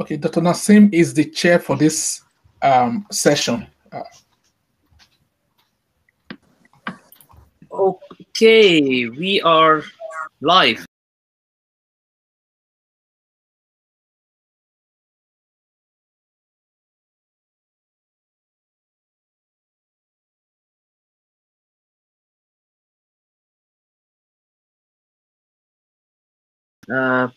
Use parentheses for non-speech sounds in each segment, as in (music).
Okay, Dr. Naseem is the chair for this um, session. Uh, okay, we are live. Uh,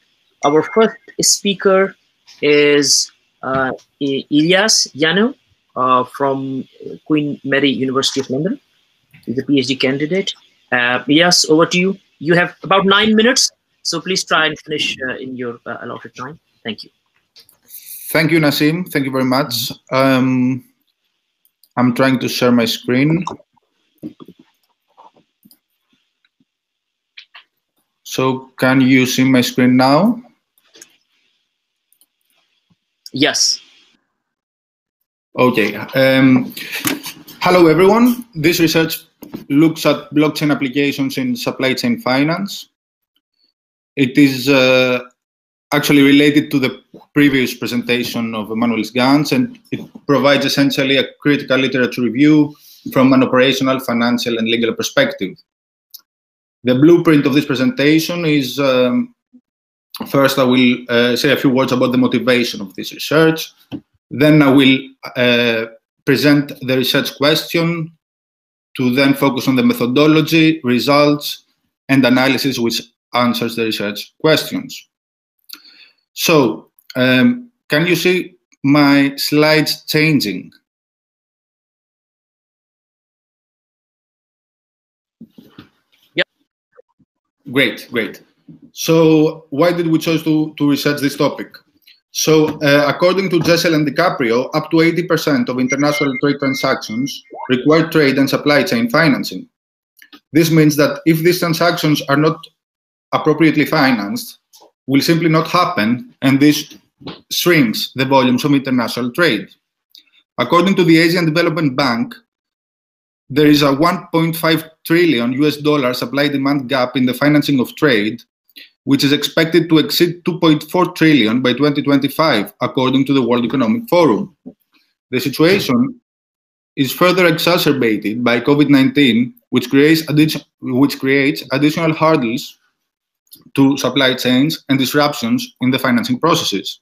our first speaker is uh, Ilias Ioannou uh, from Queen Mary University of London. He's a PhD candidate. Uh, Ilias, over to you. You have about nine minutes, so please try and finish uh, in your uh, allotted time. Thank you. Thank you, Naseem. Thank you very much. Um, I'm trying to share my screen. So can you see my screen now? Yes. Okay. Um, hello, everyone. This research looks at blockchain applications in supply chain finance. It is uh, actually related to the previous presentation of Emanuel Gans, and it provides essentially a critical literature review from an operational, financial, and legal perspective. The blueprint of this presentation is um, First, I will uh, say a few words about the motivation of this research. Then I will uh, present the research question to then focus on the methodology, results, and analysis which answers the research questions. So, um, can you see my slides changing? Yep. Great, great. So why did we choose to, to research this topic? So uh, according to Jessel and DiCaprio, up to 80% of international trade transactions require trade and supply chain financing. This means that if these transactions are not appropriately financed, will simply not happen, and this shrinks the volumes of international trade. According to the Asian Development Bank, there is a 1.5 trillion US dollar supply demand gap in the financing of trade which is expected to exceed 2.4 trillion by 2025, according to the World Economic Forum. The situation is further exacerbated by COVID-19, which creates, which creates additional hurdles to supply chains and disruptions in the financing processes.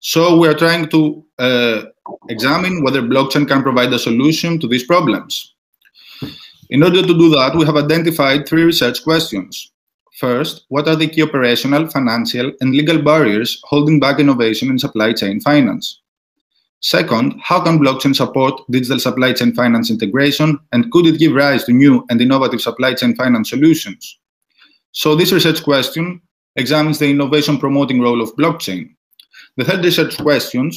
So we are trying to uh, examine whether blockchain can provide a solution to these problems. In order to do that, we have identified three research questions. First, what are the key operational, financial, and legal barriers holding back innovation in supply chain finance? Second, how can blockchain support digital supply chain finance integration, and could it give rise to new and innovative supply chain finance solutions? So, this research question examines the innovation promoting role of blockchain. The third research question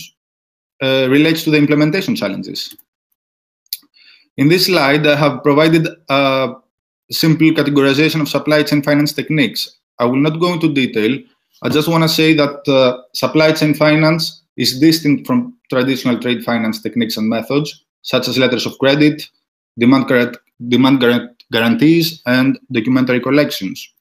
uh, relates to the implementation challenges. In this slide, I have provided a simple categorization of supply chain finance techniques. I will not go into detail. I just want to say that uh, supply chain finance is distinct from traditional trade finance techniques and methods, such as letters of credit, demand, demand guarantees, and documentary collections.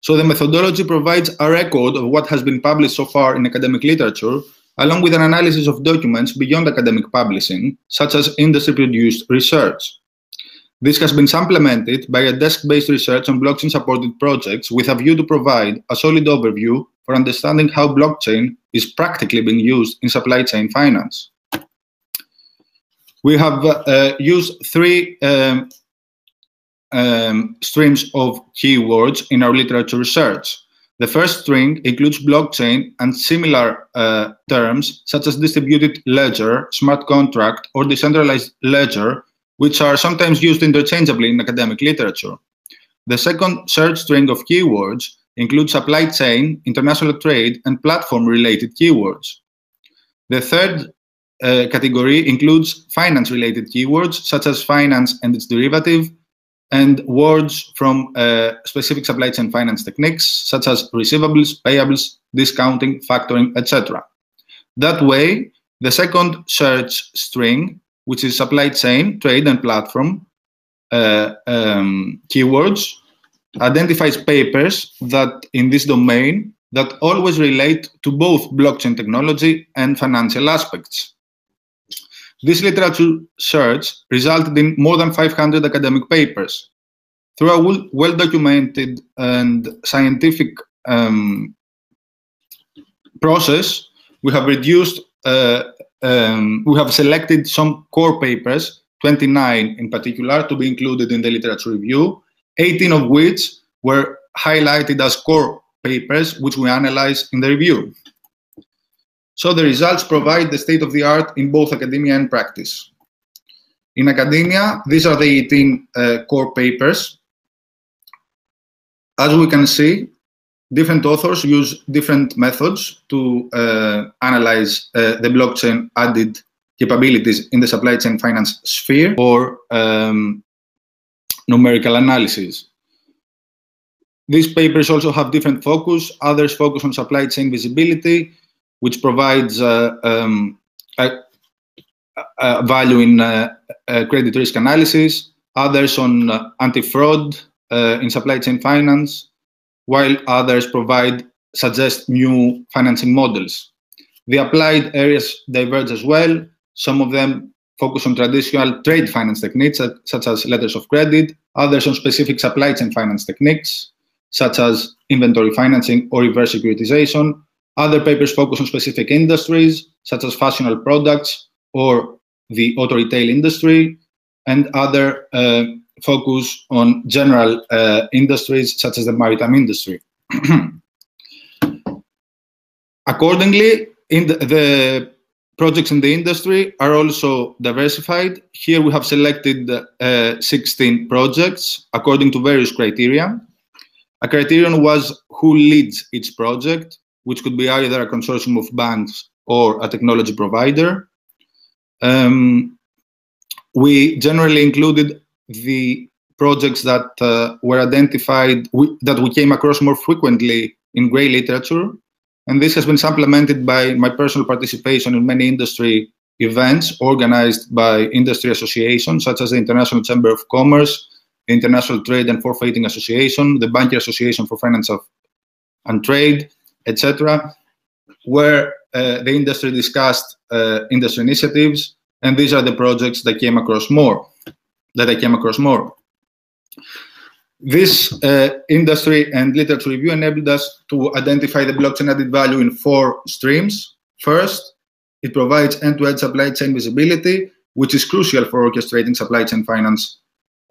So the methodology provides a record of what has been published so far in academic literature, along with an analysis of documents beyond academic publishing, such as industry-produced research. This has been supplemented by a desk-based research on blockchain-supported projects with a view to provide a solid overview for understanding how blockchain is practically being used in supply chain finance. We have uh, used three um, um, streams of keywords in our literature research. The first string includes blockchain and similar uh, terms such as distributed ledger, smart contract, or decentralized ledger which are sometimes used interchangeably in academic literature. The second search string of keywords includes supply chain, international trade, and platform-related keywords. The third uh, category includes finance-related keywords, such as finance and its derivative, and words from uh, specific supply chain finance techniques, such as receivables, payables, discounting, factoring, etc. That way, the second search string which is supply chain, trade, and platform uh, um, keywords, identifies papers that in this domain that always relate to both blockchain technology and financial aspects. This literature search resulted in more than 500 academic papers. Through a well-documented and scientific um, process, we have reduced, uh, um, we have selected some core papers, 29 in particular, to be included in the literature review, 18 of which were highlighted as core papers, which we analyze in the review. So the results provide the state of the art in both academia and practice. In academia, these are the 18 uh, core papers. As we can see, different authors use different methods to uh, analyze uh, the blockchain added capabilities in the supply chain finance sphere or um, numerical analysis. These papers also have different focus. Others focus on supply chain visibility, which provides uh, um, a, a value in uh, credit risk analysis. Others on uh, anti-fraud uh, in supply chain finance, while others provide suggest new financing models. The applied areas diverge as well. Some of them focus on traditional trade finance techniques, such as letters of credit, others on specific supply chain finance techniques, such as inventory financing or reverse securitization. Other papers focus on specific industries, such as fashionable products or the auto retail industry, and other uh, focus on general uh, industries, such as the maritime industry. (clears throat) Accordingly, in the, the, projects in the industry are also diversified. Here we have selected uh, 16 projects according to various criteria. A criterion was who leads each project, which could be either a consortium of banks or a technology provider. Um, we generally included the projects that uh, were identified, we, that we came across more frequently in grey literature. And this has been supplemented by my personal participation in many industry events organized by industry associations, such as the International Chamber of Commerce, the International Trade and Forfaiting Association, the Banking Association for Finance of, and Trade, etc., where uh, the industry discussed uh, industry initiatives, and these are the projects that came across more, that I came across more. This uh, industry and literature review enabled us to identify the blockchain added value in four streams. First, it provides end-to-end supply chain visibility, which is crucial for orchestrating supply chain finance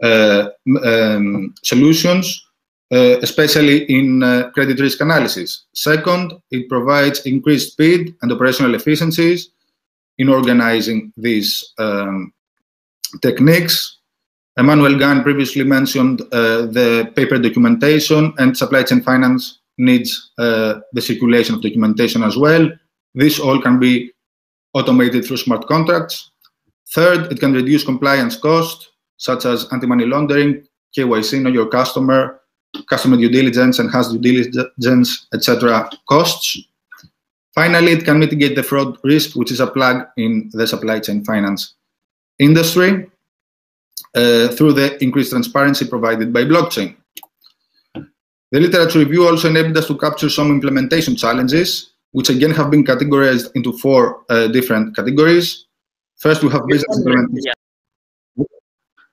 uh, um, solutions, uh, especially in uh, credit risk analysis. Second, it provides increased speed and operational efficiencies in organizing these um, techniques. Emmanuel Gan previously mentioned uh, the paper documentation and supply chain finance needs uh, the circulation of documentation as well. This all can be automated through smart contracts. Third, it can reduce compliance costs such as anti-money laundering, KYC, know your customer, customer due diligence, enhanced due diligence, etc. costs. Finally, it can mitigate the fraud risk, which is a plug in the supply chain finance industry uh, through the increased transparency provided by blockchain. The literature review also enabled us to capture some implementation challenges, which again have been categorized into four uh, different categories. First, we have business implementation.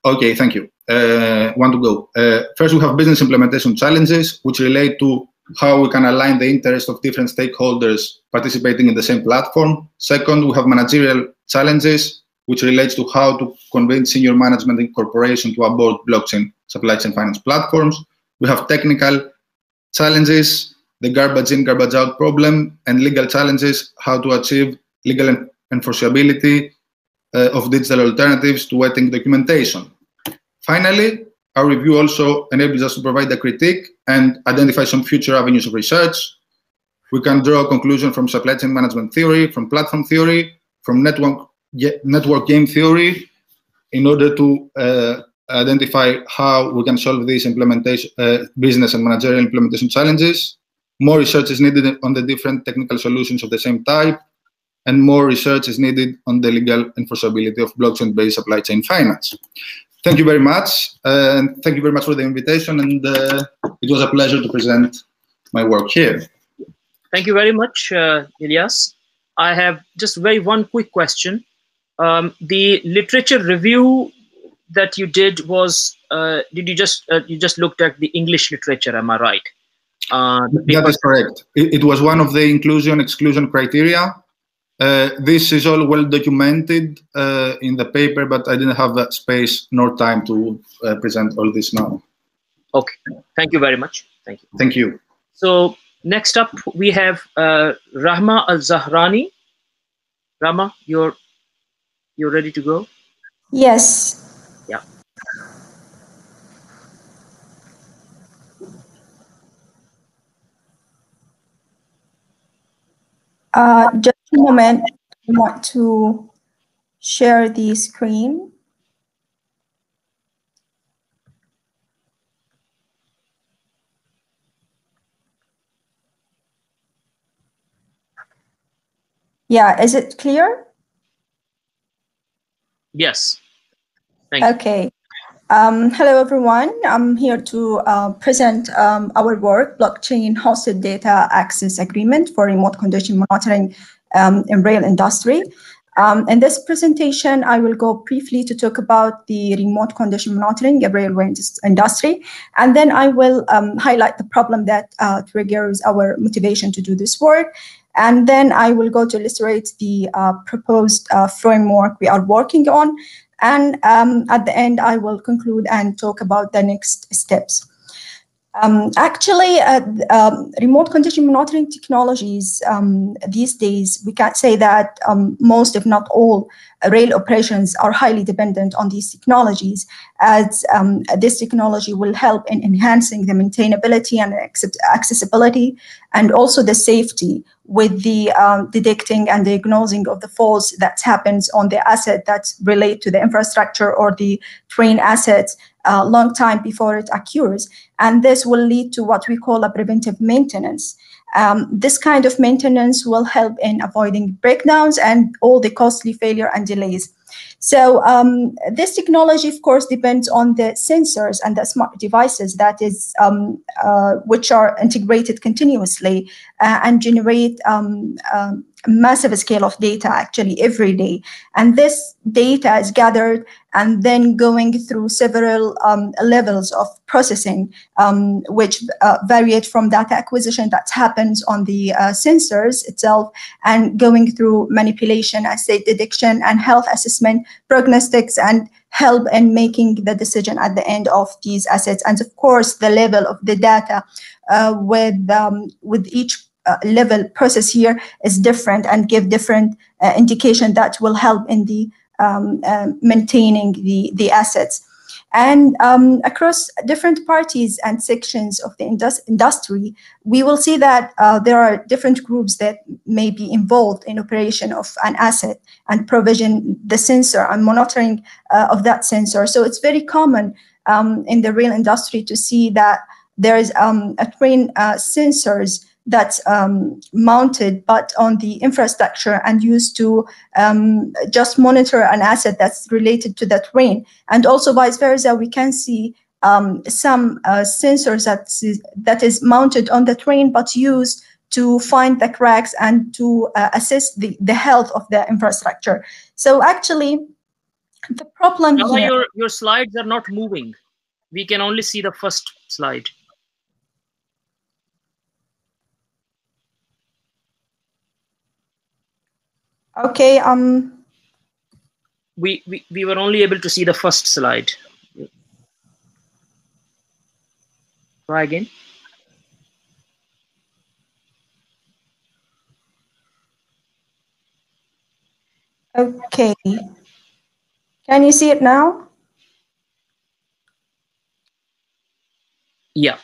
Okay, thank you. Uh, one to go. Uh, first, we have business implementation challenges, which relate to how we can align the interests of different stakeholders participating in the same platform. Second, we have managerial challenges, which relates to how to convince senior management and corporation to onboard blockchain supply chain finance platforms. We have technical challenges, the garbage in, garbage out problem, and legal challenges, how to achieve legal enforceability uh, of digital alternatives to wetting documentation. Finally, our review also enables us to provide a critique and identify some future avenues of research. We can draw a conclusion from supply chain management theory, from platform theory, from network, network game theory, in order to uh, identify how we can solve these implementation, uh, business and managerial implementation challenges. More research is needed on the different technical solutions of the same type, and more research is needed on the legal enforceability of blockchain-based supply chain finance. Thank you very much, uh, and thank you very much for the invitation, and uh, it was a pleasure to present my work here. thank you very much, uh, Ilias. I have just very one quick question. Um, the literature review that you did was uh, did you just uh, you just looked at the English literature? Am I right? Uh, that is correct. It, it, was one of the inclusion exclusion criteria. Uh, this is all well documented uh, in the paper, but I didn't have space nor time to uh, present all this now. Okay, thank you very much. Thank you. Thank you. So next up we have Rahma Alzahrani. Rahma, you're you're ready to go? Yes. Yeah. Uh, just a moment. I want to share the screen. Yeah, is it clear? Yes. Thank okay. Um, hello, everyone. I'm here to uh, present um, our work, Blockchain Hosted Data Access Agreement for Remote Condition Monitoring um, in Rail Industry. Um, in this presentation, I will go briefly to talk about the remote condition monitoring in railway industry, and then I will um, highlight the problem that uh, triggers our motivation to do this work. And then I will go to illustrate the uh, proposed uh, framework we are working on, and um, at the end, I will conclude and talk about the next steps. Um, actually, uh, um, remote condition monitoring technologies um, these days, we can say that um, most, if not all, rail operations are highly dependent on these technologies, as um, this technology will help in enhancing the maintainability and accessibility, and also the safety with the um, detecting and diagnosing of the faults that happens on the asset that relate to the infrastructure or the train assets a long time before it occurs. And this will lead to what we call a preventive maintenance. Um, this kind of maintenance will help in avoiding breakdowns and all the costly failure and delays. So um, this technology, of course, depends on the sensors and the smart devices that is, um, uh, which are integrated continuously uh, and generate um, um massive scale of data actually every day. And this data is gathered and then going through several um, levels of processing, um, which uh, from data acquisition that happens on the uh, sensors itself and going through manipulation, state detection, and health assessment, prognostics, and help in making the decision at the end of these assets. And of course, the level of the data uh, with, um, with each uh, level process here is different and give different uh, indication that will help in the um, uh, maintaining the, the assets. And um, across different parties and sections of the indus industry, we will see that uh, there are different groups that may be involved in operation of an asset and provision the sensor and monitoring uh, of that sensor. So it's very common um, in the rail industry to see that there is um, a train uh, sensors that's um, mounted but on the infrastructure and used to um, just monitor an asset that's related to that train. And also vice versa, we can see um, some uh, sensors that's, that is mounted on the train but used to find the cracks and to uh, assess the, the health of the infrastructure. So actually, the problem Now here... Your, your slides are not moving. We can only see the first slide. Okay. Um. We, we we were only able to see the first slide. Try again. Okay. Can you see it now? Yeah.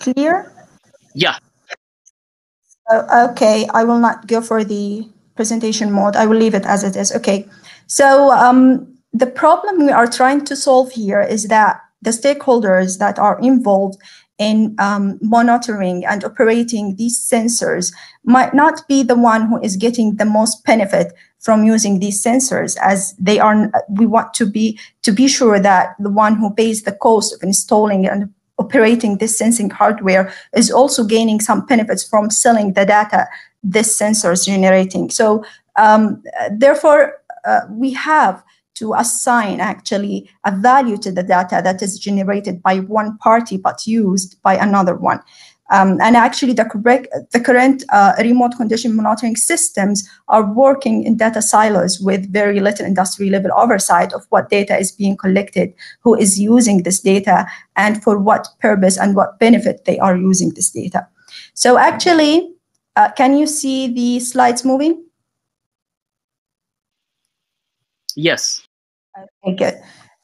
Clear? Yeah. Uh, okay, I will not go for the presentation mode. I will leave it as it is. Okay. So um, the problem we are trying to solve here is that the stakeholders that are involved in um, monitoring and operating these sensors might not be the one who is getting the most benefit from using these sensors as they are we want to be to be sure that the one who pays the cost of installing and operating this sensing hardware is also gaining some benefits from selling the data this sensor is generating. So um, therefore, uh, we have to assign actually a value to the data that is generated by one party but used by another one. Um, and actually, the, correct, the current uh, remote condition monitoring systems are working in data silos with very little industry level oversight of what data is being collected, who is using this data, and for what purpose and what benefit they are using this data. So actually, uh, can you see the slides moving? Yes. Okay, good.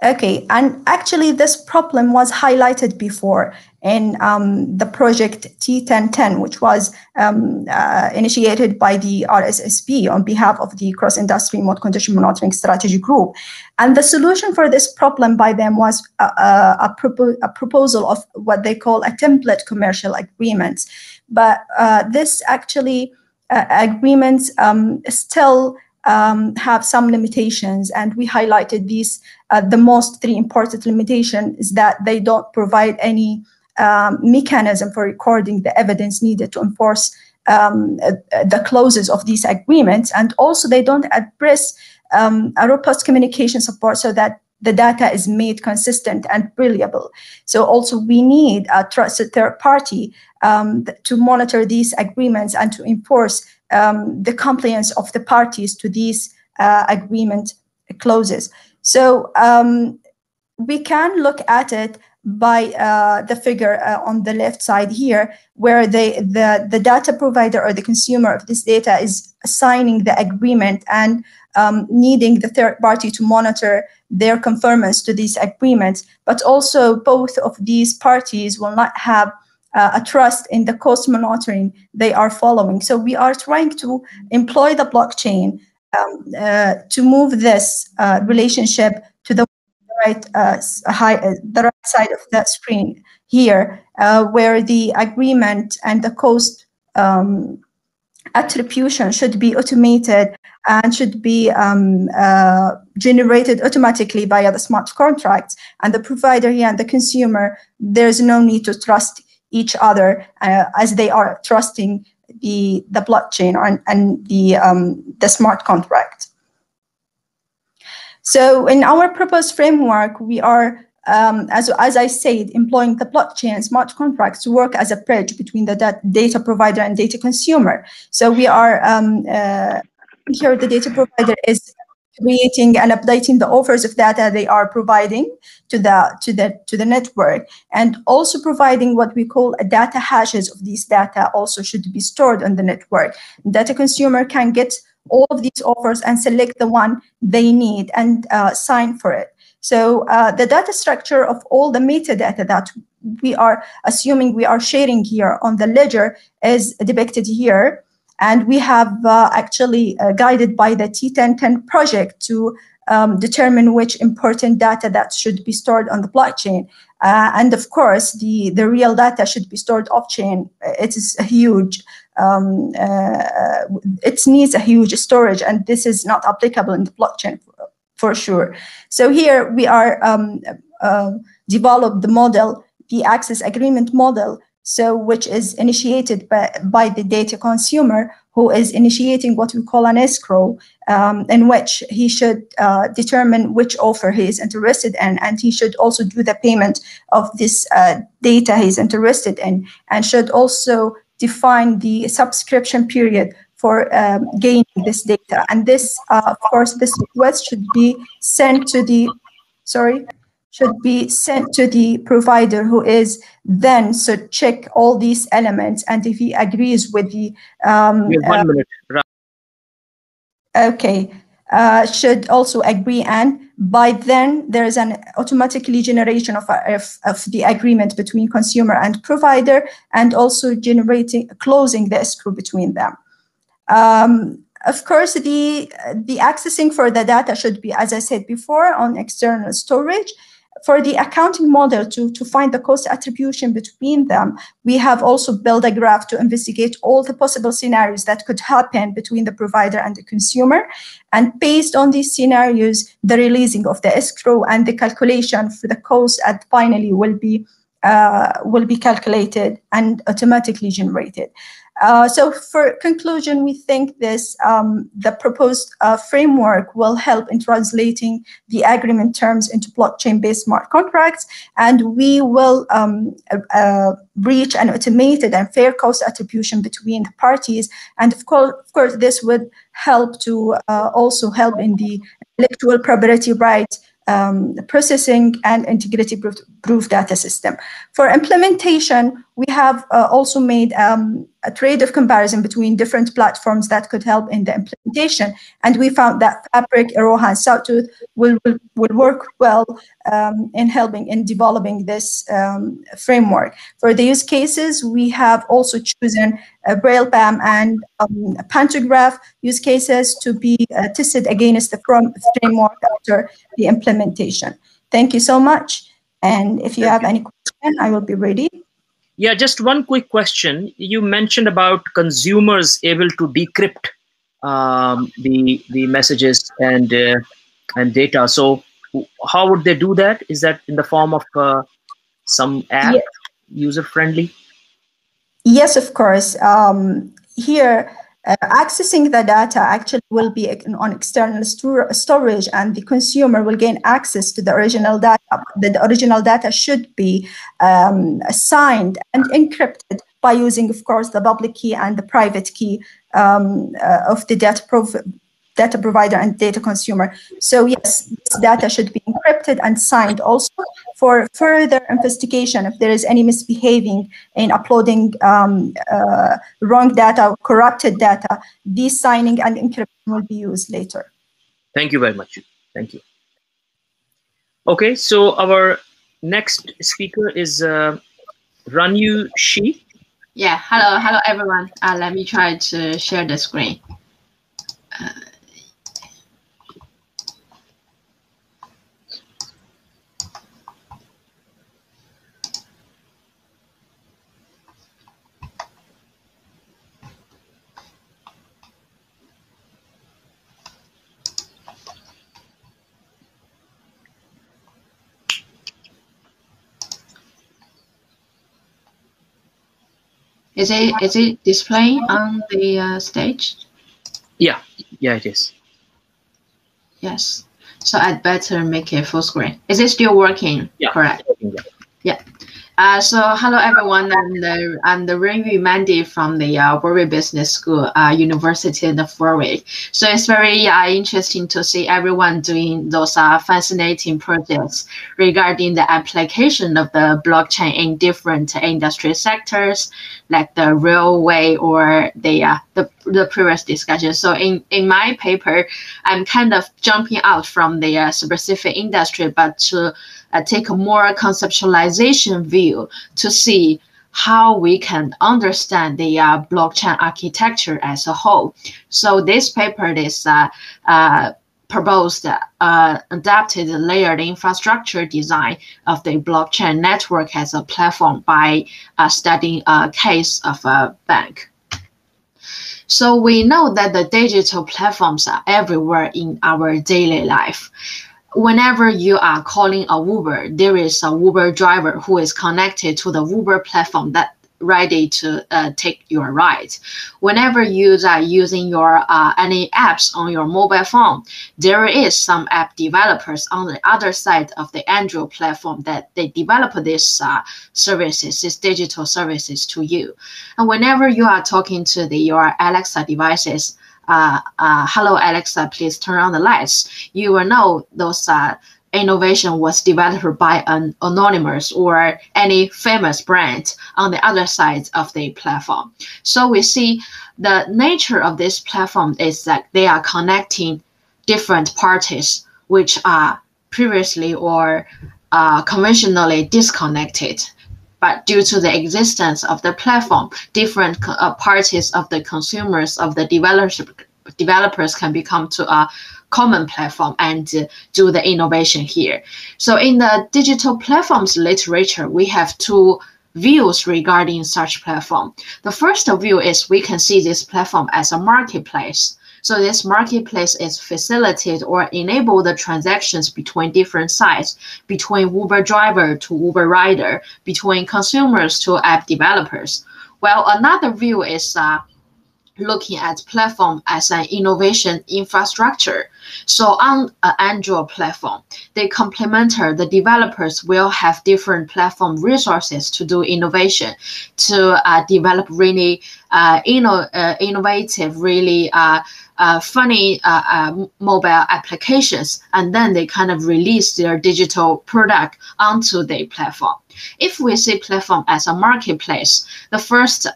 Okay, and actually this problem was highlighted before in um, the project T1010, which was um, uh, initiated by the RSSB on behalf of the Cross-Industry Remote Condition Monitoring Strategy Group. And the solution for this problem by them was a, a, a, propo a proposal of what they call a template commercial agreements. But uh, this actually uh, agreements um, still um, have some limitations, and we highlighted these. Uh, the most three important limitation is that they don't provide any um, mechanism for recording the evidence needed to enforce um, uh, the clauses of these agreements, and also they don't address um, a robust communication support so that the data is made consistent and reliable. So also we need a trusted third party um, to monitor these agreements and to enforce um, the compliance of the parties to these uh, agreement clauses. So um, we can look at it by uh, the figure uh, on the left side here, where the, the data provider or the consumer of this data is signing the agreement and um, needing the third party to monitor their conformance to these agreements. But also both of these parties will not have uh, a trust in the cost monitoring they are following. So we are trying to employ the blockchain um, uh, to move this uh, relationship to the right uh, high, uh, the right side of that screen here, uh, where the agreement and the cost um, attribution should be automated and should be um, uh, generated automatically via the smart contracts. And the provider here and the consumer, there's no need to trust each other uh, as they are trusting the the blockchain and, and the um, the smart contract. So in our proposed framework, we are, um, as, as I said, employing the blockchain and smart contracts to work as a bridge between the data provider and data consumer. So we are um, uh, here, the data provider is creating and updating the offers of data they are providing to the to the to the network. And also providing what we call a data hashes of these data also should be stored on the network. Data consumer can get all of these offers and select the one they need and uh, sign for it. So uh, the data structure of all the metadata that we are assuming we are sharing here on the ledger is depicted here and we have uh, actually uh, guided by the T1010 project to um, determine which important data that should be stored on the blockchain. Uh, and of course, the, the real data should be stored off-chain. It is a huge, um, uh, it needs a huge storage, and this is not applicable in the blockchain for, for sure. So here we are um, uh, developed the model, the access agreement model, so which is initiated by, by the data consumer who is initiating what we call an escrow um, in which he should uh, determine which offer he is interested in and he should also do the payment of this uh, data he's interested in and should also define the subscription period for um, gaining this data. And this uh, of course this request should be sent to the sorry should be sent to the provider who is then so check all these elements. And if he agrees with the um, one uh, minute. Okay. Uh, should also agree and by then there's an automatically generation of, of, of, the agreement between consumer and provider and also generating closing the escrow between them. Um, of course, the, the accessing for the data should be, as I said before, on external storage for the accounting model to, to find the cost attribution between them, we have also built a graph to investigate all the possible scenarios that could happen between the provider and the consumer. And based on these scenarios, the releasing of the escrow and the calculation for the cost at finally will be uh, will be calculated and automatically generated. Uh, so for conclusion, we think this um, the proposed uh, framework will help in translating the agreement terms into blockchain-based smart contracts, and we will um, uh, reach an automated and fair cost attribution between the parties. And of course, of course this would help to uh, also help in the intellectual property rights um, processing and integrity proof, proof, data system. For implementation, we have uh, also made um, a trade of comparison between different platforms that could help in the implementation. And we found that Fabric, Iroha, and Sawtooth will, will, will work well um, in helping in developing this um, framework. For the use cases, we have also chosen uh, RailBAM and um, Pantograph use cases to be uh, tested against the framework after the implementation. Thank you so much. And if you have any question, I will be ready. Yeah, just one quick question. You mentioned about consumers able to decrypt um, the the messages and uh, and data. So how would they do that? Is that in the form of uh, some app, yeah. user friendly? Yes, of course. Um, here, uh, accessing the data actually will be on external storage and the consumer will gain access to the original data. The, original data should be um, assigned and encrypted by using, of course, the public key and the private key um, uh, of the data data provider and data consumer. So yes, this data should be encrypted and signed also for further investigation if there is any misbehaving in uploading um, uh, wrong data, corrupted data, this signing and encryption will be used later. Thank you very much. Thank you. Okay, so our next speaker is uh, Runyu Shi. Yeah, hello, hello everyone. Uh, let me try to share the screen. Uh, Is it is it displaying on the uh, stage? Yeah, yeah, it is. Yes. So I'd better make it full screen. Is it still working? Yeah. Correct. Yeah. Uh, so hello everyone, I'm the I'm the Mandy from the uh, Warwick Business School, uh, University of Warwick. So it's very uh, interesting to see everyone doing those uh, fascinating projects regarding the application of the blockchain in different industry sectors, like the railway or the uh, the, the previous discussion. So in in my paper, I'm kind of jumping out from the uh, specific industry, but to uh, take a more conceptualization view to see how we can understand the uh, blockchain architecture as a whole. So this paper is uh, uh, proposed uh, adapted layered infrastructure design of the blockchain network as a platform by uh, studying a case of a bank. So we know that the digital platforms are everywhere in our daily life whenever you are calling a Uber, there is a Uber driver who is connected to the Uber platform that ready to uh, take your ride. Whenever you are using your uh, any apps on your mobile phone, there is some app developers on the other side of the Android platform that they develop these uh, services, these digital services to you. And whenever you are talking to the your Alexa devices, uh, uh, hello Alexa, please turn on the lights. You will know those uh, innovation was developed by an anonymous or any famous brand on the other side of the platform. So we see the nature of this platform is that they are connecting different parties which are previously or uh, conventionally disconnected. But due to the existence of the platform, different uh, parties of the consumers of the developers developers can become to a common platform and uh, do the innovation here. So in the digital platforms literature, we have two views regarding such platform. The first view is we can see this platform as a marketplace So this marketplace is facilitate or enable the transactions between different sites, between Uber driver to Uber rider, between consumers to app developers. Well, another view is uh, looking at platform as an innovation infrastructure. So on an Android platform, they complementer the developers will have different platform resources to do innovation, to uh, develop really uh, inno- uh, innovative, really uh, funny uh, uh, mobile applications, and then they kind of release their digital product onto the platform. If we see platform as a marketplace, the first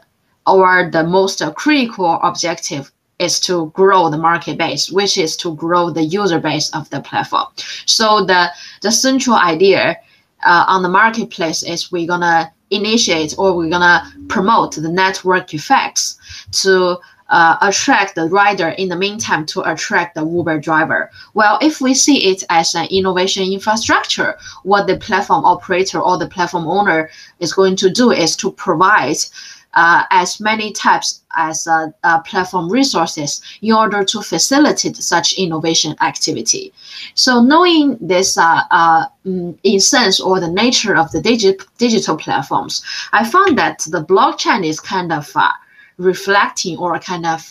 or the most critical objective is to grow the market base, which is to grow the user base of the platform. So the the central idea uh, on the marketplace is we're gonna initiate or we're gonna promote the network effects to uh, attract the rider in the meantime to attract the Uber driver. Well, if we see it as an innovation infrastructure, what the platform operator or the platform owner is going to do is to provide uh, as many types as uh, uh, platform resources in order to facilitate such innovation activity. So knowing this uh, uh, mm, in sense or the nature of the digi digital platforms, I found that the blockchain is kind of uh, reflecting or kind of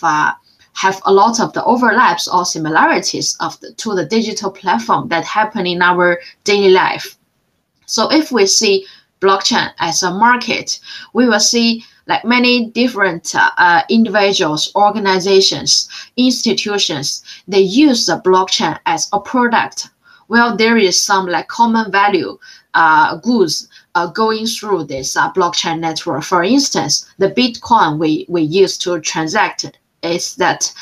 have a lot of the overlaps or similarities of the, to the digital platform that happen in our daily life. So if we see blockchain as a market, we will see like many different uh, uh, individuals, organizations, institutions, they use the blockchain as a product. Well, there is some like common value uh, goods uh, going through this uh, blockchain network. For instance, the Bitcoin we, we use to transact is that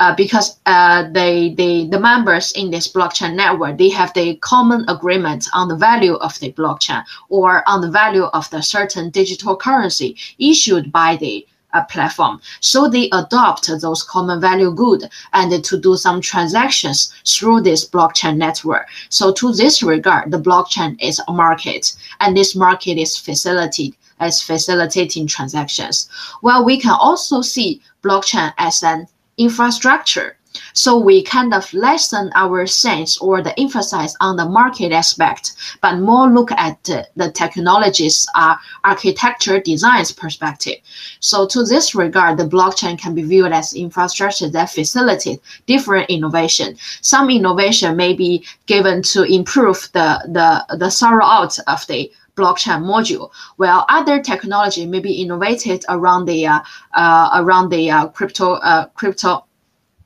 uh, because uh, they, they, the members in this blockchain network, they have the common agreement on the value of the blockchain or on the value of the certain digital currency issued by the uh, platform. So they adopt those common value good and to do some transactions through this blockchain network. So to this regard, the blockchain is a market and this market is facilitated as facilitating transactions. Well, we can also see blockchain as an infrastructure. So we kind of lessen our sense or the emphasis on the market aspect, but more look at the, technologies, uh, architecture designs perspective. So to this regard, the blockchain can be viewed as infrastructure that facilitates different innovation. Some innovation may be given to improve the, the, the throughput of the blockchain module, while other technology may be innovated around the uh, uh, around the uh, crypto uh, crypto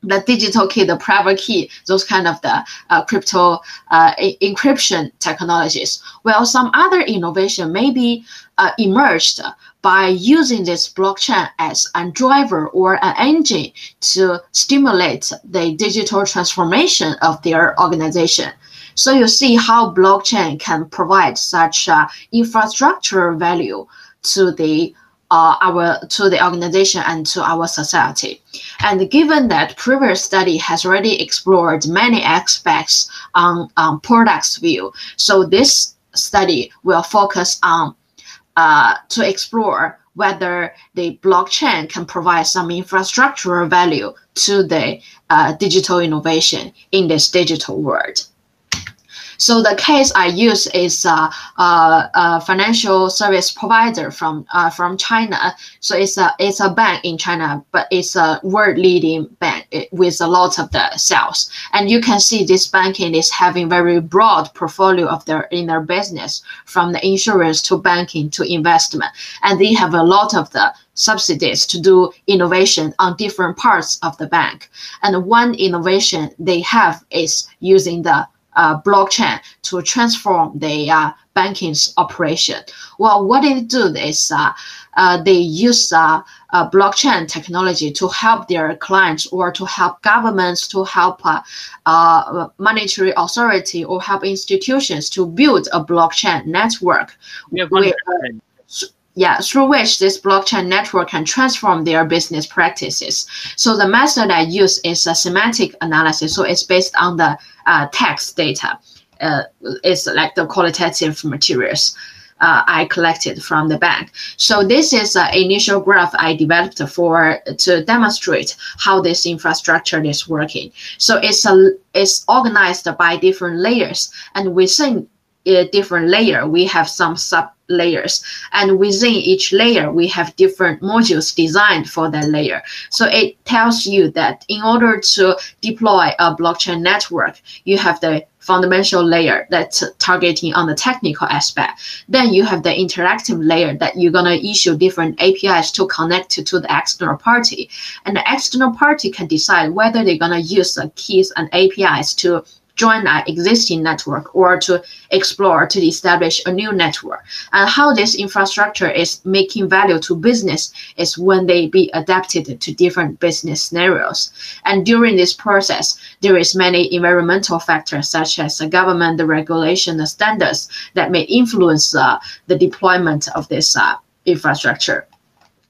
the digital key, the private key, those kind of the uh, crypto uh, encryption technologies. Well, some other innovation may be uh, emerged by using this blockchain as a driver or an engine to stimulate the digital transformation of their organization. So you see how blockchain can provide such uh, infrastructure value to the uh, our to the organization and to our society. And given that previous study has already explored many aspects on products view, so this study will focus on uh, to explore whether the blockchain can provide some infrastructural value to the uh, digital innovation in this digital world. So the case I use is a, a, a financial service provider from uh, from China. So it's a it's a bank in China, but it's a world leading bank eh, with a lot of the sales. And you can see this banking is having very broad portfolio of their in their business, from the insurance to banking to investment, and they have a lot of the subsidies to do innovation on different parts of the bank. And one innovation they have is using the uh, blockchain to transform the uh, banking's operation. Well, what they do is uh, uh they use uh, uh, blockchain technology to help their clients or to help governments, to help monetary authority or help institutions to build a blockchain network. Yeah, yeah, through which this blockchain network can transform their business practices. So the method I use is a semantic analysis. So it's based on the uh, text data. Uh, it's like the qualitative materials. uh, I collected from the bank. So this is an initial graph I developed for to demonstrate how this infrastructure is working. So it's a it's organized by different layers, and within a different layer, we have some sub layers. And within each layer, we have different modules designed for that layer. So it tells you that in order to deploy a blockchain network, you have the fundamental layer that's targeting on the technical aspect. Then you have the interactive layer that you're going to issue different APIs to connect to, to the external party. And the external party can decide whether they're going to use the keys and APIs to join an existing network or to explore to establish a new network. And how this infrastructure is making value to business is when they be adapted to different business scenarios. And during this process, there is many environmental factors such as the government, the regulation, the standards that may influence uh, the deployment of this uh, infrastructure.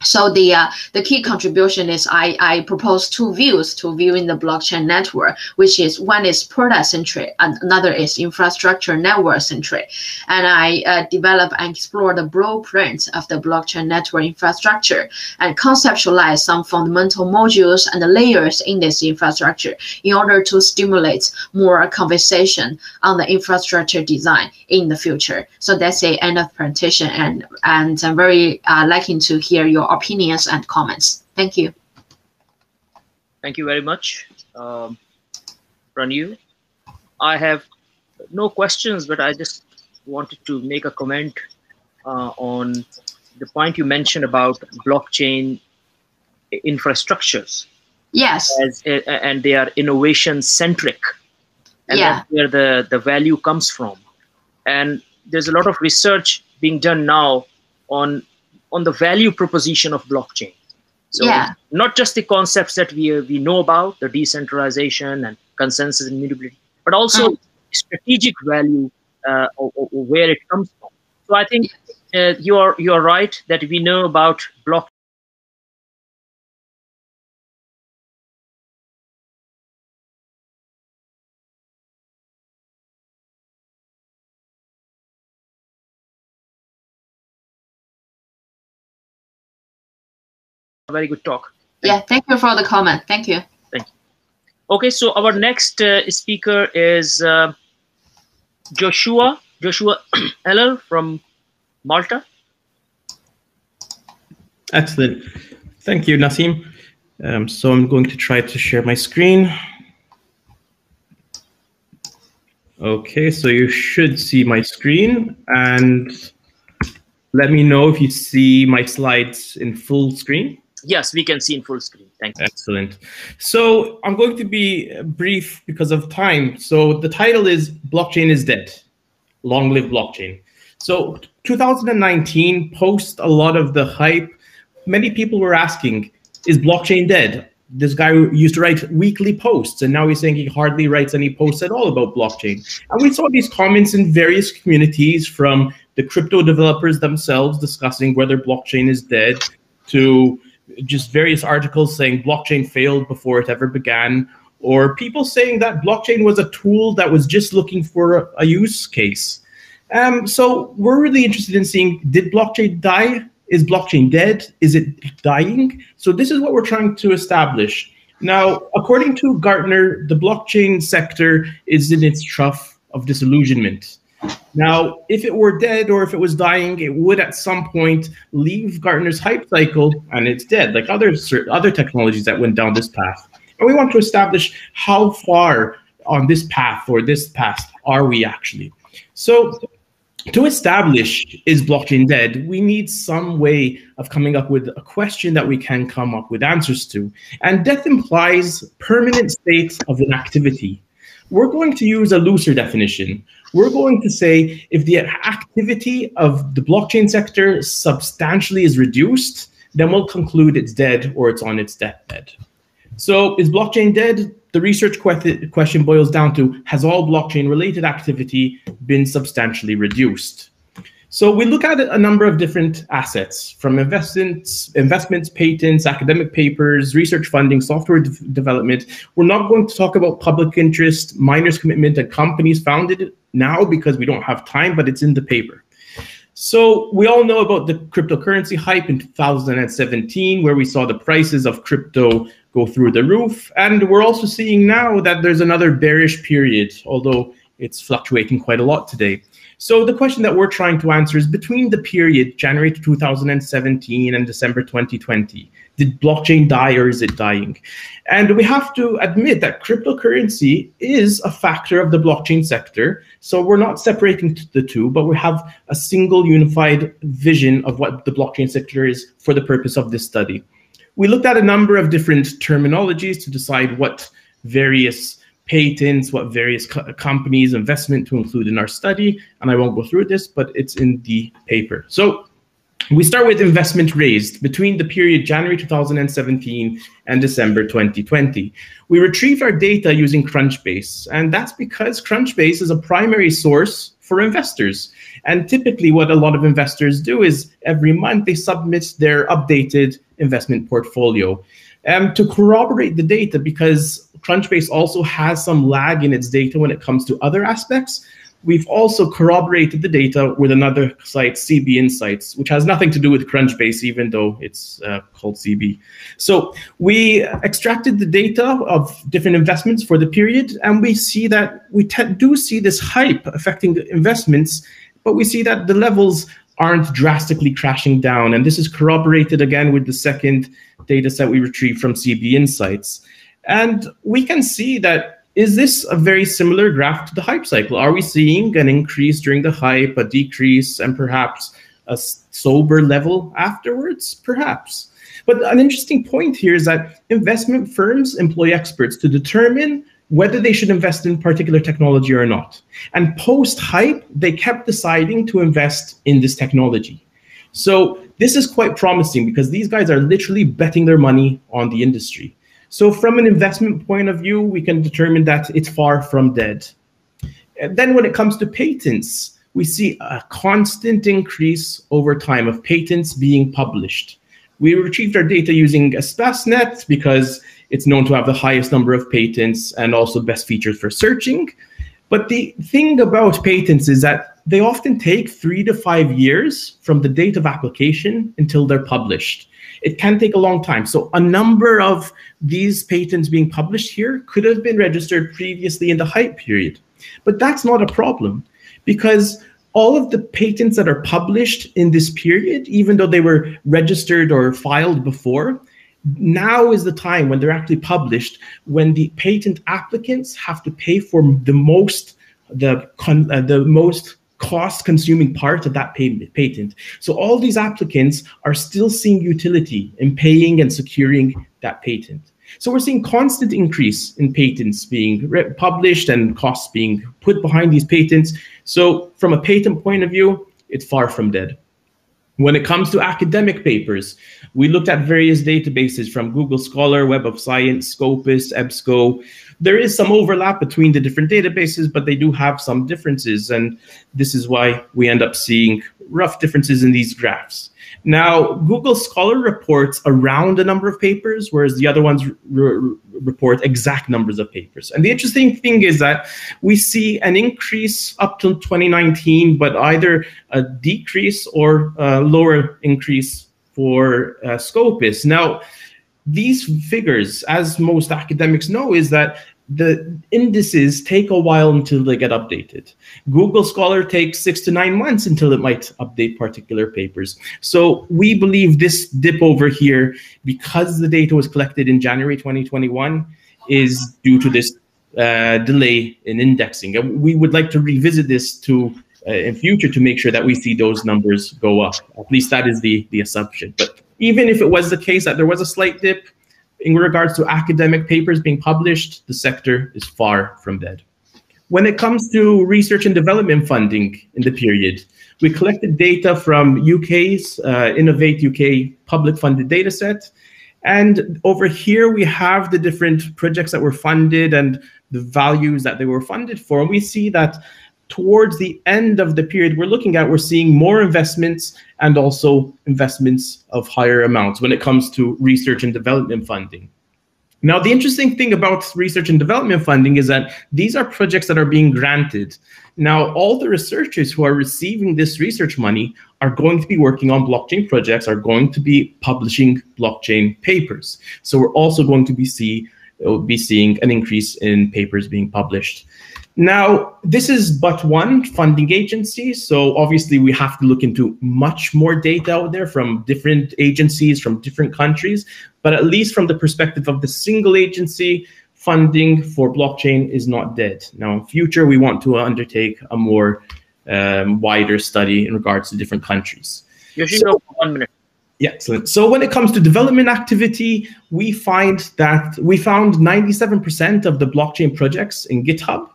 So the uh, the key contribution is I, I propose two views to viewing the blockchain network, which is one is product centric and another is infrastructure network centric. And I uh, develop and explore the blueprint of the blockchain network infrastructure and conceptualize some fundamental modules and layers in this infrastructure in order to stimulate more conversation on the infrastructure design in the future. So that's the end of presentation and and I'm very uh, liking to hear your opinions and comments. Thank you. Thank you very much, um, Runyu. I have no questions, but I just wanted to make a comment uh, on the point you mentioned about blockchain infrastructures. Yes. As, uh, and they are innovation centric. And yeah. that's where the, the value comes from. And there's a lot of research being done now on on the value proposition of blockchain. So yeah. not just the concepts that we we know about, the decentralization and consensus immutability, but also mm. strategic value uh, or, or, where it comes from. So I think uh, you're you're right that we know about block very good talk. Yeah, thank you for the comment. Thank you. Thank you. Okay, so our next uh, speaker is uh, Joshua, Joshua (clears throat) Ellul from Malta. Excellent. Thank you, Naseem. Um, so I'm going to try to share my screen. Okay, so you should see my screen and let me know if you see my slides in full screen. Yes, we can see in full screen. Thank you. Excellent. So I'm going to be brief because of time. So the title is Blockchain is Dead. Long live blockchain. So 2019, post a lot of the hype, many people were asking, is blockchain dead? This guy used to write weekly posts, and now he's saying he hardly writes any posts at all about blockchain. And we saw these comments in various communities from the crypto developers themselves discussing whether blockchain is dead to just various articles saying blockchain failed before it ever began, or people saying that blockchain was a tool that was just looking for a, use case. Um, so we're really interested in seeing did blockchain die? Is blockchain dead? Is it dying? So this is what we're trying to establish. Now, according to Gartner, the blockchain sector is in its trough of disillusionment. Now, if it were dead or if it was dying, it would at some point leave Gartner's hype cycle and it's dead, like other other technologies that went down this path. And we want to establish how far on this path or this path are we actually. So to establish is blockchain dead, we need some way of coming up with a question that we can come up with answers to. And death implies permanent state of inactivity. We're going to use a looser definition we're going to say if the activity of the blockchain sector substantially is reduced, then we'll conclude it's dead or it's on its deathbed. So is blockchain dead? The research question boils down to, has all blockchain related activity been substantially reduced? So we look at a number of different assets from investments, investments, patents, academic papers, research funding, software de development. We're not going to talk about public interest, miners' commitment, and companies founded now because we don't have time, but it's in the paper. So we all know about the cryptocurrency hype in 2017, where we saw the prices of crypto go through the roof. And we're also seeing now that there's another bearish period, although it's fluctuating quite a lot today. So the question that we're trying to answer is between the period January 2017 and December 2020, did blockchain die or is it dying? And we have to admit that cryptocurrency is a factor of the blockchain sector. So we're not separating the two, but we have a single unified vision of what the blockchain sector is for the purpose of this study. We looked at a number of different terminologies to decide what various patents, what various co companies, investment to include in our study. And I won't go through this, but it's in the paper. So we start with investment raised between the period January 2017 and December 2020. We retrieved our data using Crunchbase, and that's because Crunchbase is a primary source for investors. And typically, what a lot of investors do is every month they submit their updated investment portfolio. Um, to corroborate the data, because Crunchbase also has some lag in its data when it comes to other aspects, we've also corroborated the data with another site, CB Insights, which has nothing to do with Crunchbase, even though it's uh, called CB. So we extracted the data of different investments for the period, and we see that we do see this hype affecting investments, but we see that the levels aren't drastically crashing down. And this is corroborated again with the second data set we retrieved from CB Insights. And we can see that is this a very similar graph to the hype cycle? Are we seeing an increase during the hype, a decrease, and perhaps a sober level afterwards? Perhaps. But an interesting point here is that investment firms employ experts to determine whether they should invest in particular technology or not. And post hype, they kept deciding to invest in this technology. So this is quite promising because these guys are literally betting their money on the industry. So from an investment point of view, we can determine that it's far from dead. And then when it comes to patents, we see a constant increase over time of patents being published. We retrieved our data using Espacenet because it's known to have the highest number of patents and also best features for searching. But the thing about patents is that they often take three to five years from the date of application until they're published it can take a long time. So a number of these patents being published here could have been registered previously in the hype period. But that's not a problem because all of the patents that are published in this period, even though they were registered or filed before, now is the time when they're actually published when the patent applicants have to pay for the most the uh, the most cost consuming part of that patent. So all these applicants are still seeing utility in paying and securing that patent. So we're seeing constant increase in patents being published and costs being put behind these patents. So from a patent point of view, it's far from dead. When it comes to academic papers, we looked at various databases from Google Scholar, Web of Science, Scopus, EBSCO. There is some overlap between the different databases, but they do have some differences. And this is why we end up seeing rough differences in these graphs. Now, Google Scholar reports around a number of papers, whereas the other ones re report exact numbers of papers. And the interesting thing is that we see an increase up to 2019, but either a decrease or a lower increase for uh, Scopus. Now, these figures, as most academics know, is that the indices take a while until they get updated. Google Scholar takes six to nine months until it might update particular papers. So we believe this dip over here, because the data was collected in January 2021, is due to this uh, delay in indexing. And we would like to revisit this to uh, in future to make sure that we see those numbers go up. At least that is the, the assumption. But even if it was the case that there was a slight dip, in regards to academic papers being published, the sector is far from dead. When it comes to research and development funding in the period, we collected data from UK's uh, Innovate UK public funded dataset. And over here, we have the different projects that were funded and the values that they were funded for. And we see that towards the end of the period we're looking at, we're seeing more investments and also investments of higher amounts when it comes to research and development funding. Now, the interesting thing about research and development funding is that these are projects that are being granted. Now, all the researchers who are receiving this research money are going to be working on blockchain projects, are going to be publishing blockchain papers. So we're also going to be see be seeing an increase in papers being published. Now, this is but one funding agency. So obviously we have to look into much more data out there from different agencies, from different countries. But at least from the perspective of the single agency, funding for blockchain is not dead. Now, in future, we want to undertake a more um, wider study in regards to different countries. So, one minute. Yeah, excellent. So when it comes to development activity, we find that we found 97% of the blockchain projects in GitHub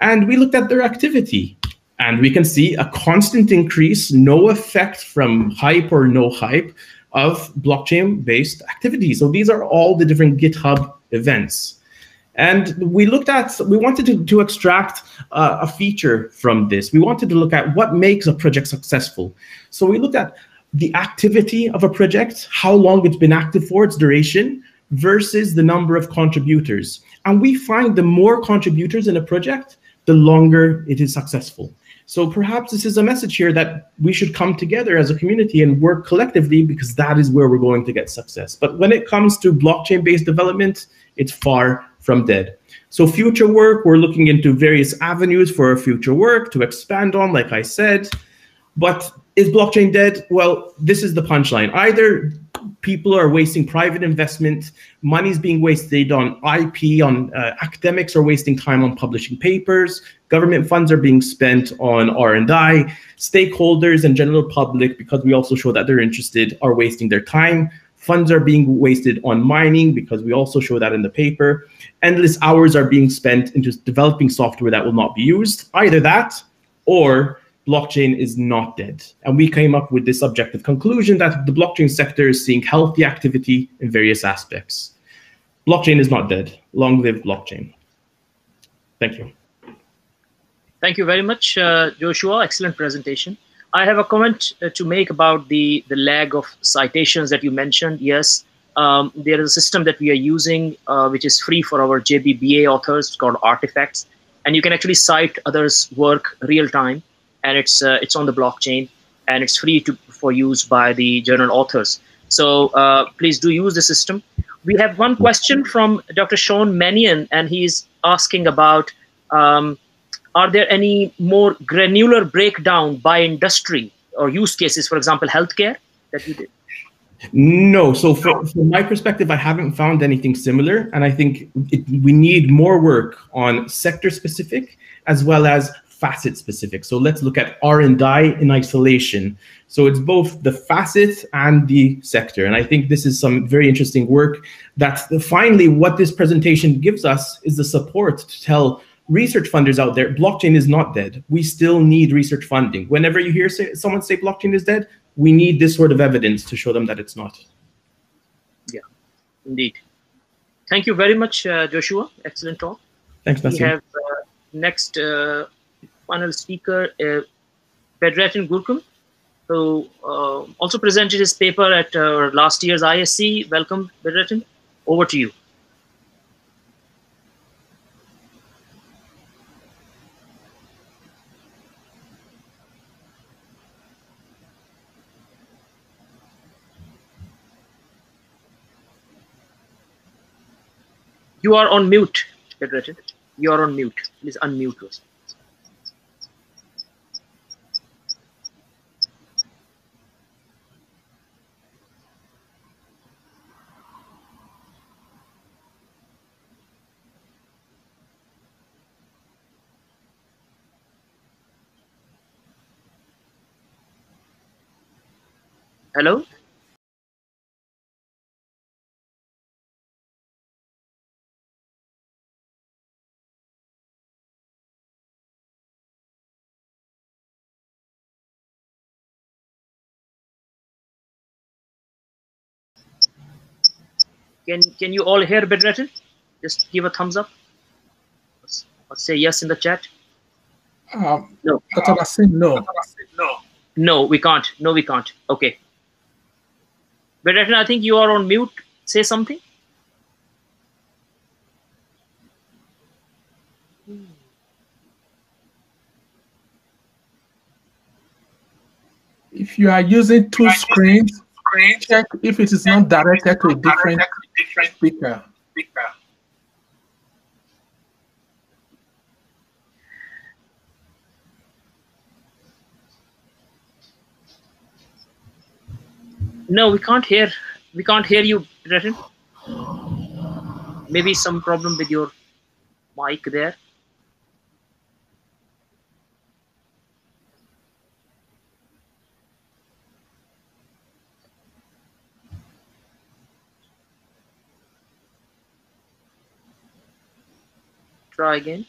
and we looked at their activity and we can see a constant increase, no effect from hype or no hype of blockchain based activities. So these are all the different GitHub events. And we looked at, we wanted to, to extract uh, a feature from this. We wanted to look at what makes a project successful. So we looked at the activity of a project, how long it's been active for, its duration, versus the number of contributors. And we find the more contributors in a project, the longer it is successful. So perhaps this is a message here that we should come together as a community and work collectively because that is where we're going to get success. But when it comes to blockchain-based development, it's far from dead. So future work, we're looking into various avenues for future work to expand on, like I said. But is blockchain dead? Well, this is the punchline. Either people are wasting private investment, money's being wasted on IP, on uh, academics are wasting time on publishing papers, government funds are being spent on R&I, stakeholders and general public, because we also show that they're interested, are wasting their time. Funds are being wasted on mining because we also show that in the paper. Endless hours are being spent into developing software that will not be used. Either that or blockchain is not dead. And we came up with this objective conclusion that the blockchain sector is seeing healthy activity in various aspects. Blockchain is not dead. Long live blockchain. Thank you. Thank you very much, uh, Joshua. Excellent presentation. I have a comment uh, to make about the, the lag of citations that you mentioned. Yes, um, there is a system that we are using, uh, which is free for our JBBA authors called Artifacts. And you can actually cite others' work real time and it's uh, it's on the blockchain and it's free to for use by the journal authors. So uh, please do use the system. We have one question from Dr. Sean Mannion, and he's asking about um, are there any more granular breakdown by industry or use cases, for example, healthcare that you did? No. So for, from my perspective, I haven't found anything similar. And I think it, we need more work on sector specific as well as facet specific. So let's look at R&I in isolation. So it's both the facet and the sector. And I think this is some very interesting work that finally what this presentation gives us is the support to tell research funders out there, blockchain is not dead. We still need research funding. Whenever you hear say, someone say blockchain is dead, we need this sort of evidence to show them that it's not. Yeah, indeed. Thank you very much, uh, Joshua. Excellent talk. Thanks, Naseem. We have uh, next uh, panel speaker, uh, Bedrettin Gurcan, who uh, also presented his paper at uh, last year's ISC. Welcome, Bedrettin. Over to you. You are on mute, Bedrettin. You are on mute. Please unmute yourself. Hello? Can can you all hear Bedrettin? Just give a thumbs up. Or say yes in the chat. Um, no. no. No, we can't. No, we can't. Okay. Bedatina, I think you are on mute. Say something. If you are using two screens, check if it is not directed to a different speaker. No, we can't hear. We can't hear you, Retin. Maybe some problem with your mic there. Try again.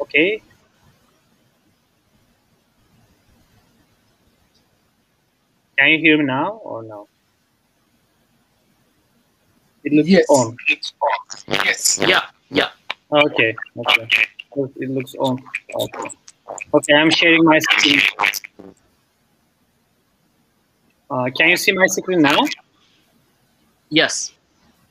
Okay. Can you hear me now or no? It looks Yes. on. Yes. Yeah, yeah. Okay. Okay. It looks on. Okay. Okay, I'm sharing my screen. Uh, can you see my screen now? Yes.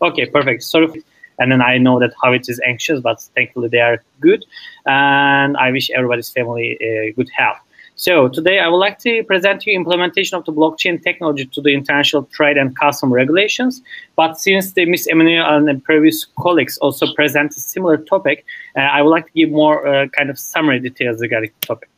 Okay, perfect. Sorry. And then I know that how it is anxious, but thankfully they are good. And I wish everybody's family uh, good health. So today I would like to present you implementation of the blockchain technology to the international trade and custom regulations. But since the Miss Emmanuel and previous colleagues also presented a similar topic, uh, I would like to give more uh, kind of summary details regarding the topic.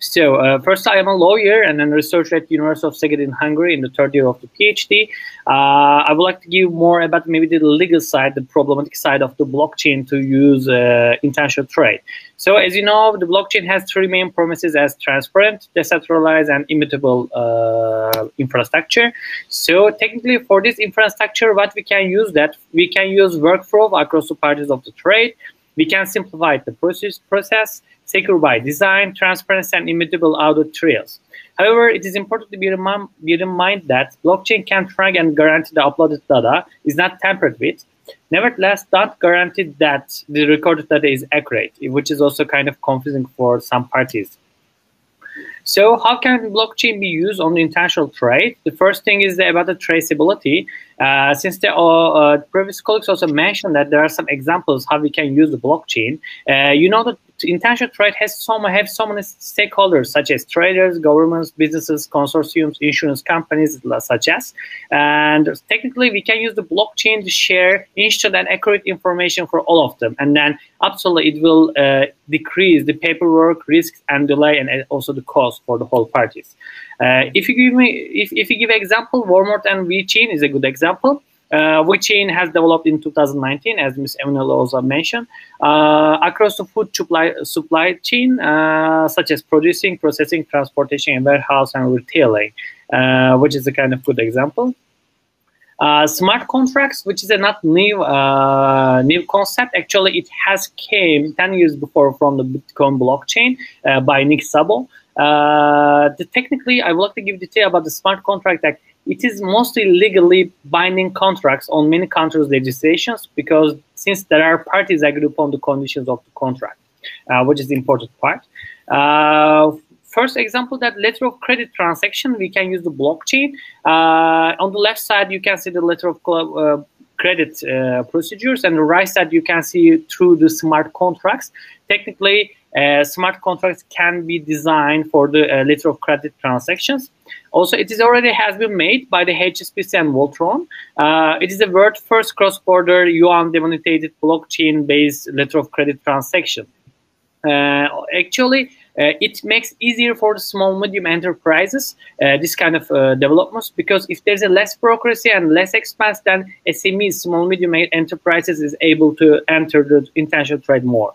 So uh, first, I am a lawyer and then researcher at the University of Szeged in Hungary in the third year of the PhD. Uh, I would like to give more about maybe the legal side, the problematic side of the blockchain to use uh, international trade. So as you know, the blockchain has three main promises as transparent, decentralized, and immutable uh, infrastructure. So technically for this infrastructure, what we can use that, we can use workflow across the parties of the trade. We can simplify the process, process secure by design, transparency, and immutable audit trails. However, it is important to mind, bear in mind that blockchain can track and guarantee the uploaded data is not tampered with. Nevertheless, not guaranteed that the recorded data is accurate, which is also kind of confusing for some parties. So how can blockchain be used on the international trade? The first thing is about the traceability. Uh, since the uh, uh, previous colleagues also mentioned that there are some examples how we can use the blockchain. Uh, you know that international trade has so many, have so many stakeholders such as traders, governments, businesses, consortiums, insurance companies, such as. And technically, we can use the blockchain to share instant and accurate information for all of them. And then absolutely, it will uh, decrease the paperwork, risks, and delay, and also the cost for the whole parties. Uh, if you give me, if, if you give example, Walmart and VeChain is a good example. Uh, VeChain has developed in 2019, as Ms. Emmanuel also mentioned, uh, across the food supply, supply chain, uh, such as producing, processing, transportation, and warehouse and retailing, uh, which is a kind of good example. Uh, smart contracts, which is a not new uh, new concept. Actually, it has came 10 years before from the Bitcoin blockchain by Nick Szabo. the, technically, I would like to give detail about the smart contract that it is mostly legally binding contracts on many countries' legislations because since there are parties agree upon the conditions of the contract, uh, which is the important part. Uh, first example, that letter of credit transaction, we can use the blockchain. Uh, on the left side, you can see the letter of uh, credit uh, procedures, and the right side, you can see through the smart contracts. Technically, smart contracts can be designed for the letter of credit transactions. Also, it is already has been made by the HSBC and Voltron. Uh, it is the world's first cross-border yuan-denominated blockchain-based letter of credit transaction. Uh, actually, uh, it makes easier for the small medium enterprises uh, this kind of uh, developments because if there's a less bureaucracy and less expense then SMEs, small medium enterprises is able to enter the international trade more.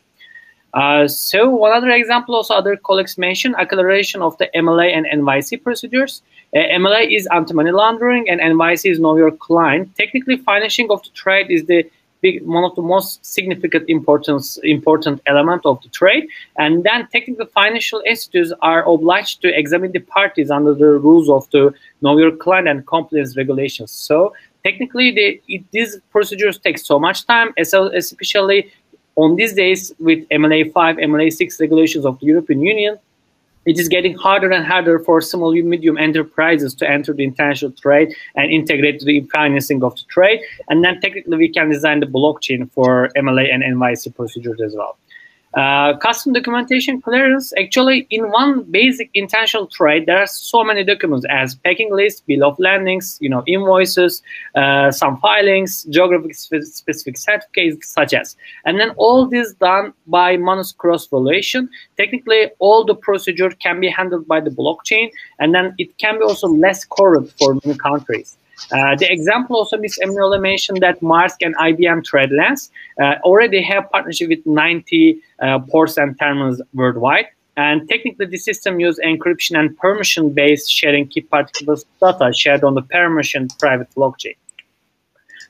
Uh, so one other example also other colleagues mentioned acceleration of the MLA and KYC procedures. Uh, MLA is anti-money laundering and KYC is know your client. Technically financing of the trade is the big, one of the most significant importance important element of the trade. And then technical financial institutes are obliged to examine the parties under the rules of the know your client and compliance regulations. So technically it, these procedures take so much time, especially on these days with MLA 5, MLA 6 regulations of the European Union, it is getting harder and harder for small and medium enterprises to enter the international trade and integrate the financing of the trade. And then technically we can design the blockchain for MLA and KYC procedures as well. Uh, custom documentation clearance, actually, in one basic intentional trade, there are so many documents as packing list, bill of landings, you know, invoices, uh, some filings, geographic specific certificates, such as. And then all this done by Manus cross valuation. Technically, all the procedure can be handled by the blockchain, and then it can be also less corrupt for many countries. Uh, the example also Ms. Emilola mentioned that Maersk and IBM TradeLens uh, already have partnership with 90 uh, ports and terminals worldwide. And technically, the system uses encryption and permission-based sharing key particular data shared on the permission private blockchain.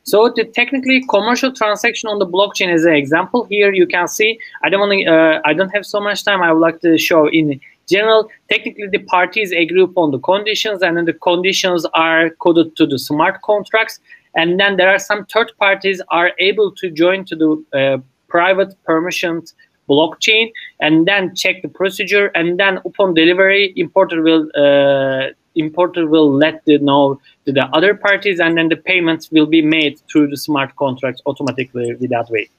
So the technically commercial transaction on the blockchain as an example here, you can see, I don't want to, uh, I don't have so much time. I would like to show in general, technically the parties agree upon the conditions and then the conditions are coded to the smart contracts. And then there are some third parties are able to join to the uh, private permissioned blockchain and then check the procedure and then upon delivery importer will uh, importer will let the know to the other parties and then the payments will be made through the smart contracts automatically without wait.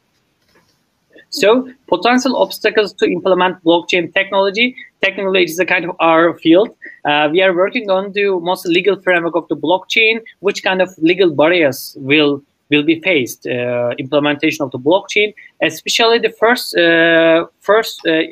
So potential obstacles to implement blockchain technology. Technically, it is a kind of our field. Uh, we are working on the most legal framework of the blockchain. Which kind of legal barriers will will be faced uh, implementation of the blockchain, especially the first uh, first uh,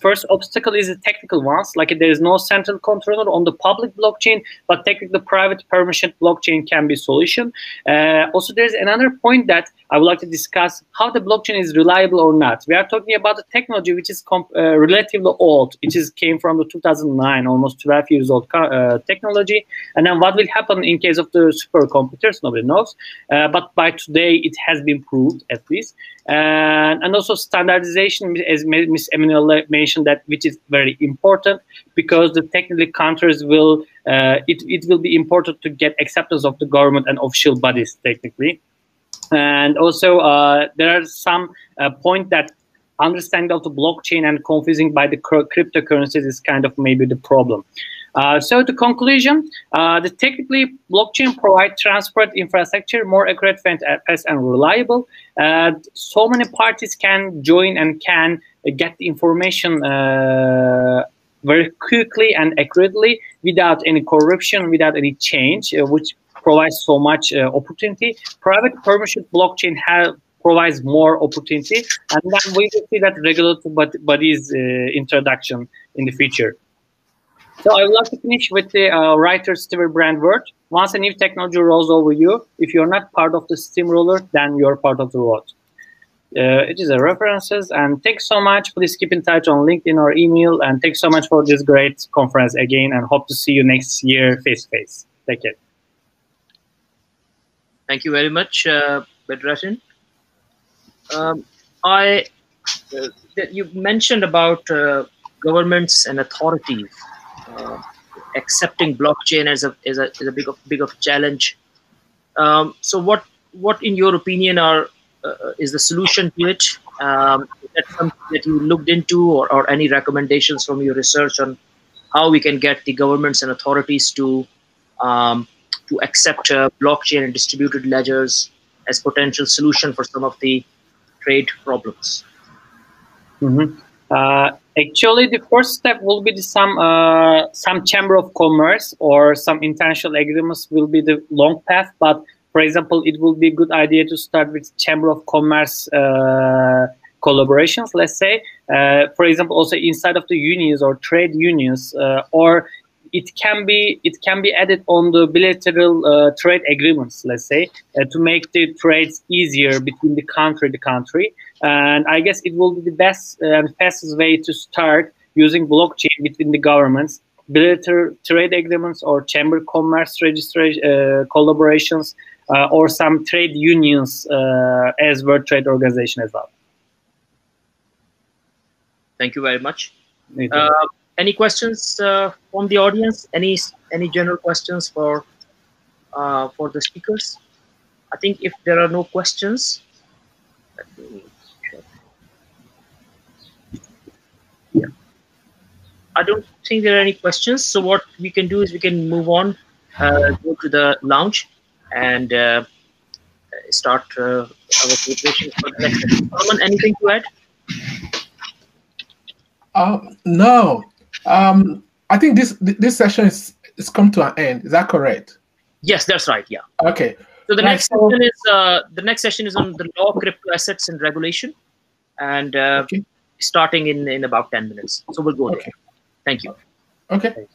first obstacle is the technical ones, like there is no central controller on the public blockchain, but technically private permission blockchain can be solution. Uh, also, there's another point that I would like to discuss how the blockchain is reliable or not. We are talking about the technology which is uh, relatively old. It is came from the 2009, almost 12 years old uh, technology. And then what will happen in case of the supercomputers? Nobody knows. Uh, but by today, it has been proved at least. And, and also standardization, as Ms. Emilola mentioned, that which is very important because the technical countries will uh, it, it will be important to get acceptance of the government and official bodies technically. And also, uh, there are some uh, point that understanding of the blockchain and confusing by the cryptocurrencies is kind of maybe the problem. Uh, so the conclusion, uh, the technically blockchain provide transport infrastructure, more accurate, fast, and reliable. Uh, so many parties can join and can get information uh, very quickly and accurately without any corruption, without any change, uh, which provides so much uh, opportunity. Private permission blockchain have provides more opportunity, and then we will see that regulatory bodies introduction in the future. So I would like to finish with the uh, writer Steve Brand word. Once a new technology rolls over you, if you're not part of the steamroller, then you're part of the road. Uh, it is a references and thanks so much. Please keep in touch on LinkedIn or email and thanks so much for this great conference again and hope to see you next year face to face. Take care. Thank you very much, uh, Bedrettin. Um, I uh, you mentioned about uh, governments and authorities uh, accepting blockchain as a as a, a big of big of challenge. Um, so what what in your opinion are is the solution to it? Um, that something that you looked into, or, or any recommendations from your research on how we can get the governments and authorities to um, to accept uh, blockchain and distributed ledgers as potential solution for some of the trade problems? Mm-hmm. Uh, actually, the first step will be some uh, some chamber of commerce or some international agreements will be the long path. But for example, it will be a good idea to start with chamber of commerce uh, collaborations. Let's say, uh, for example, also inside of the unions or trade unions uh, or it can be it can be added on the bilateral uh, trade agreements let's say uh, to make the trades easier between the country the country and i guess it will be the best and fastest way to start using blockchain between the governments bilateral trade agreements or chamber commerce registration uh, collaborations or some trade unions uh, as world trade organization as well thank you very much any questions uh, from the audience? Any any general questions for uh, for the speakers? I think if there are no questions, yeah. I don't think there are any questions. So what we can do is we can move on, uh, go to the lounge, and uh, start uh, our preparation for the next. Session. Solomon, anything to add? Um, no. Um, I think this this session is is come to an end. Is that correct? Yes, that's right. Yeah. Okay. So the Right, next so- session is uh, the next session is on the law of crypto assets and regulation, and uh, Okay. starting in in about ten minutes. So we'll go Okay. there. Thank you. Okay.